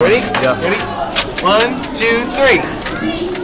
Ready? Yeah. Ready? One, two, three.